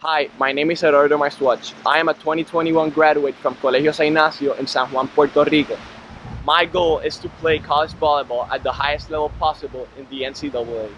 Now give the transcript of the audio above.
Hi, my name is Eduardo Marxuach. I am a 2021 graduate from Colegio San Ignacio in San Juan, Puerto Rico. My goal is to play college volleyball at the highest level possible in the NCAA.